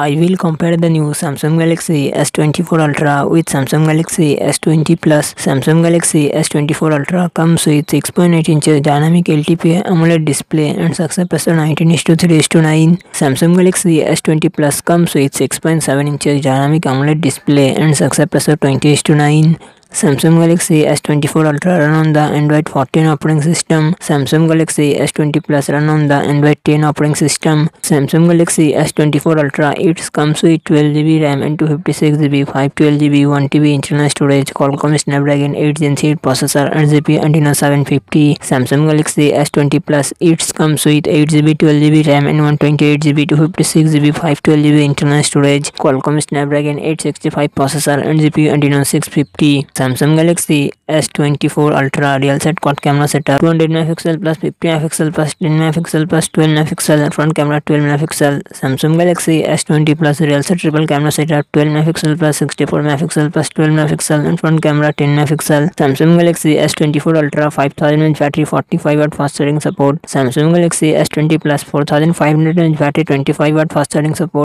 I will compare the new Samsung Galaxy S24 Ultra with Samsung Galaxy S20 Plus. Samsung Galaxy S24 Ultra comes with 6.8 inches dynamic LTPO AMOLED display and success ratio 19 to 3 to 9. Samsung Galaxy S20 Plus comes with 6.7 inches dynamic AMOLED display and success ratio 20 to 9. Samsung Galaxy S24 Ultra run on the Android 14 operating system. Samsung Galaxy S20 Plus run on the Android 10 operating system. Samsung Galaxy S24 Ultra it comes with 12GB RAM and 256GB, 512GB, 1TB internal storage, Qualcomm Snapdragon 8 Gen 3 processor, 8GB Adreno 750. Samsung Galaxy S20 Plus it comes with 8GB, 12GB RAM and 128GB, 256GB, 512GB internal storage, Qualcomm Snapdragon 865 processor, Samsung Galaxy S twenty four ultra real set quad camera setup two hundred megapixel plus fifty megapixel plus ten megapixel plus twelve megapixel front camera twelve megapixel Samsung Galaxy S twenty plus real set triple camera setup twelve megapixel plus sixty four megapixel plus twelve megapixel and front camera ten megapixel Samsung Galaxy S twenty four ultra five thousand inch battery forty five watt fast charging support Samsung Galaxy S twenty plus four thousand five hundred inch battery twenty five watt fast charging support